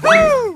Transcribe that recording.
Woohoo!